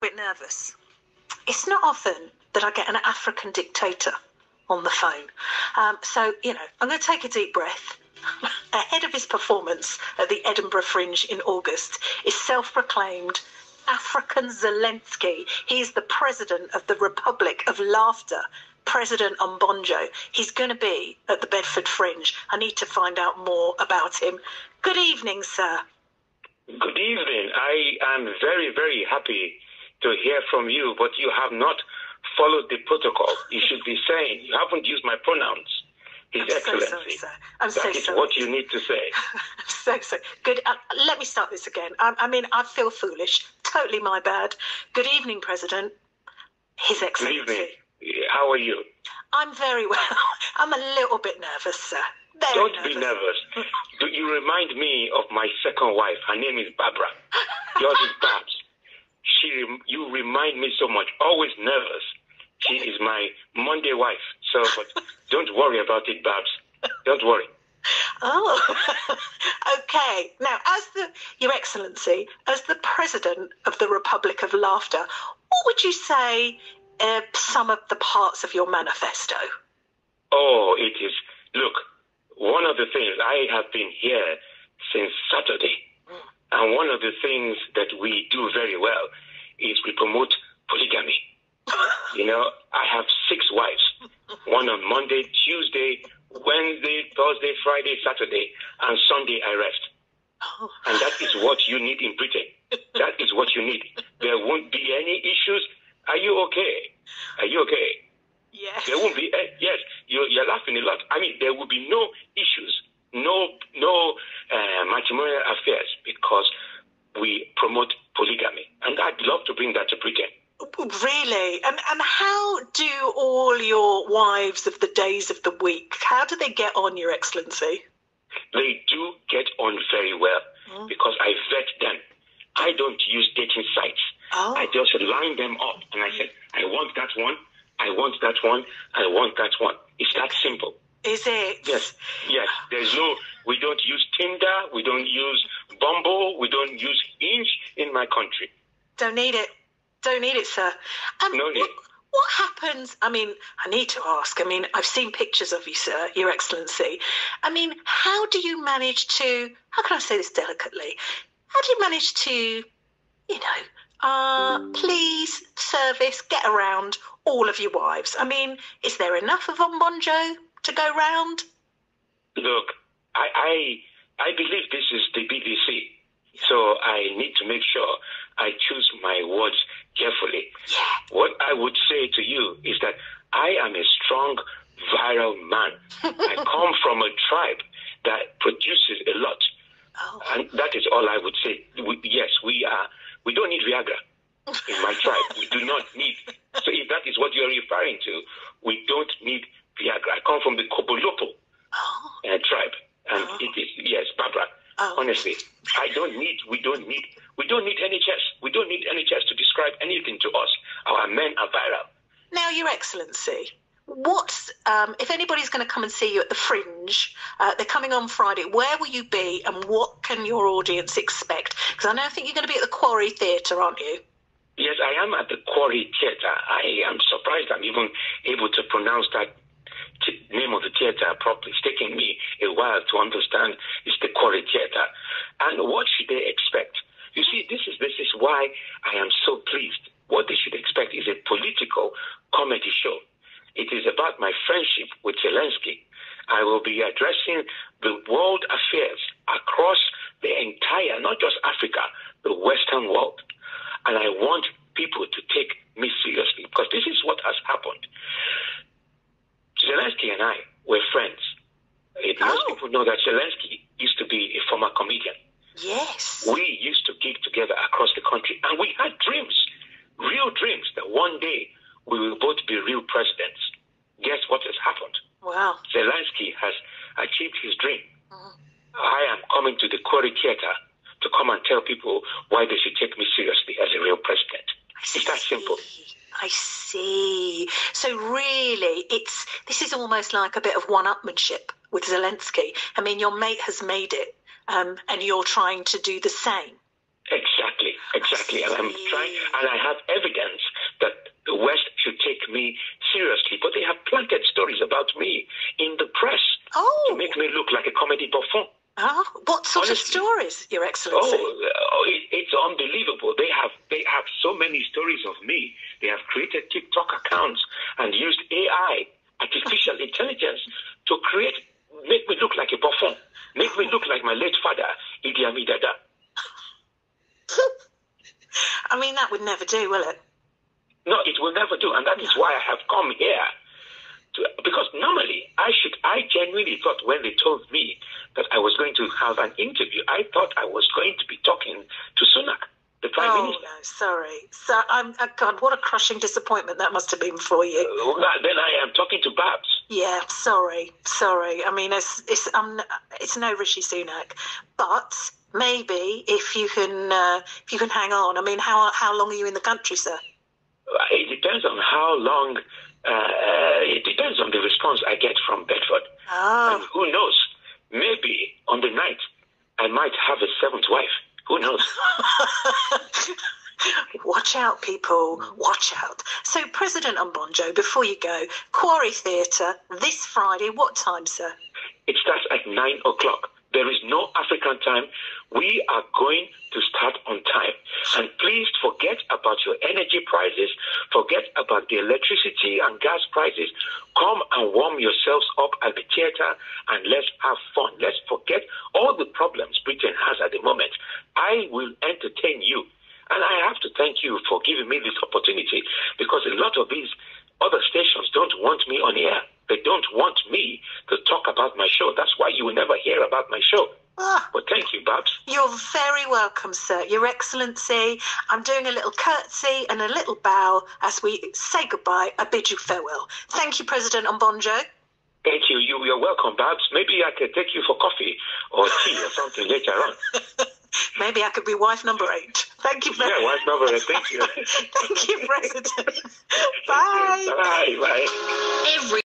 bit nervous. It's not often that I get an African dictator on the phone. Um, so, you know, I'm going to take a deep breath. Ahead of his performance at the Edinburgh Fringe in August is self proclaimed African Zelensky. He's the president of the Republic of Laughter. President Obonjo. He's going to be at the Bedford Fringe. I need to find out more about him. Good evening, sir. Good evening. I am very, very happy to hear from you, but you have not followed the protocol. You should be saying, you haven't used my pronouns. His I'm Excellency. So sorry, sir. I'm That so is sorry. what you need to say. so so good. Uh, let me start this again. I, I mean, I feel foolish. Totally my bad. Good evening, President. His Good Excellency. evening. How are you? I'm very well. I'm a little bit nervous, sir. Very Don't nervous. be nervous. Do you remind me of my second wife? Her name is Barbara. Yours is Babs. She, you remind me so much. Always nervous. She is my Monday wife. So, but don't worry about it, Babs. Don't worry. Oh, okay. Now, as the Your Excellency, as the President of the Republic of Laughter, what would you say uh, some of the parts of your manifesto? Oh, it is. Look, one of the things I have been here since Saturday, and one of the things that we do very well is we promote polygamy. You know, I have six wives, one on Monday, Tuesday, Wednesday, Thursday, Friday, Saturday, and Sunday I rest. Oh, And that is what you need in Britain. That is what you need. There won't be any issues. Are you okay? Are you okay? yes. There won't be. eh, yes, you're, you're laughing a lot. I mean, there will be no issues, no no uh, matrimonial affairs because we promote polygamy, and I'd love to bring that to Britain. Really? And and how do all your wives of the days of the week, how do they get on, Your Excellency? They do get on very well Mm. because I vet them. I don't use dating sites. Oh, I just line them up, and I said, I want that one. I want that one. I want that one. It's that simple. is it? Yes, yes. There's no. We don't use Tinder. We don't use Bumble. We don't use Hinge in my country. Don't need it. Don't need it, sir. Um, No need. What, what happens? I mean, I need to ask. I mean, I've seen pictures of you, sir, Your Excellency. I mean, how do you manage to? How can I say this delicately? How do you manage to, you know, uh, please, service, get around all of your wives? I mean, is there enough of Obonjo to go round? Look, I, I, I believe this is the BBC, so I need to make sure I choose my words carefully. Yeah. What I would say to you is that I am a strong, viral man. I come from a tribe that produces a lot. Oh, And that is all I would say. We, yes, we are. We don't need Viagra in my tribe. We do not need. So if that is what you're referring to, we don't need Viagra. I come from the Kobolopo oh, uh, tribe, and it is yes, Barbara. Oh. Honestly, I don't need. We don't need. We don't need NHS. We don't need NHS to describe anything to us. Our men are viral. Now, Your Excellency, what's um, if anybody's going to come and see you at the Fringe? Uh, they're coming on Friday. Where will you be, and what can your audience expect? Because I know I think you're going to be at the Quarry Theatre, aren't you? Yes, I am at the Quarry Theatre. I am surprised I'm even able to pronounce that t- name of the theatre properly. It's taking me a while to understand it's the Quarry Theatre. And what should they expect? You see, this is this is why I am so pleased. What they should expect is a political comedy show. It is about my friendship with Zelensky. I will be addressing the world affairs across the entire, not just Africa, the Western world. And I want people to take me seriously because this is what has happened. Zelensky and I were friends. It, most Oh. people know that Zelensky used to be a former comedian. Yes. We used to gig together across the country, and we had dreams, real dreams, that one day we will both be real presidents. Guess what has happened? Wow. Zelensky has achieved his dream. Mhm. I am coming to the Quarry Theatre to come and tell people why they should take me seriously as a real president. It's that simple. I see. So really, it's this is almost like a bit of one-upmanship with Zelensky. I mean, your mate has made it, um, and you're trying to do the same. Exactly. Exactly. And I'm trying, and I have evidence that the West should take me seriously. But they have planted stories about me in the press Oh, to make me look like a comedy buffon. oh, what sort of Honestly. stories, Your Excellency? Oh, oh, it, it's unbelievable. They have they have so many stories of me. They have created TikTok accounts and used AI, artificial intelligence, to create make me look like a buffon, make me look like my late father, Idi Amin Dada. I mean, that would never do, will it? No, it will never do, and that is why I have come here. To, because normally I should, I genuinely thought when they told me that I was going to have an interview, I thought I was going to be talking to Sunak, the Prime Oh Minister. no, sorry. So I'm. Oh God, what a crushing disappointment that must have been for you. Uh, Then I am talking to Babs. Yeah, sorry, sorry. I mean, it's it's um, it's no Rishi Sunak, but maybe if you can uh, if you can hang on. I mean, how how long are you in the country, sir? It depends on how long. Uh, it depends on the response I get from Bedford. And Oh, who knows? Maybe on the night I might have a seventh wife. Who knows? watch out, people. Watch out. So, President Obonjo, before you go, Quarry Theatre this Friday. What time, sir? It starts at nine o'clock. There is no African time. We are going to start on time. And please forget about your energy prices. Forget about the electricity and gas prices. Come and warm yourselves up at the theater and let's have fun. Let's forget all the problems Britain has at the moment. I will entertain you. And I have to thank you for giving me this opportunity because a lot of these other stations don't want me on air. They don't want me to talk about my show. That's why you will never hear about my show. Ah, But thank you, Babs. you're very welcome, sir. Your Excellency, I'm doing a little curtsy and a little bow as we say goodbye. I bid you farewell. Thank you, President Obonjo. Thank you. You you're welcome, Babs. Maybe I could take you for coffee or tea or something later on. Maybe I could be wife number eight. Thank you very Yeah, wife number eight. Thank you. Thank you, President. Bye. Bye. Bye. Every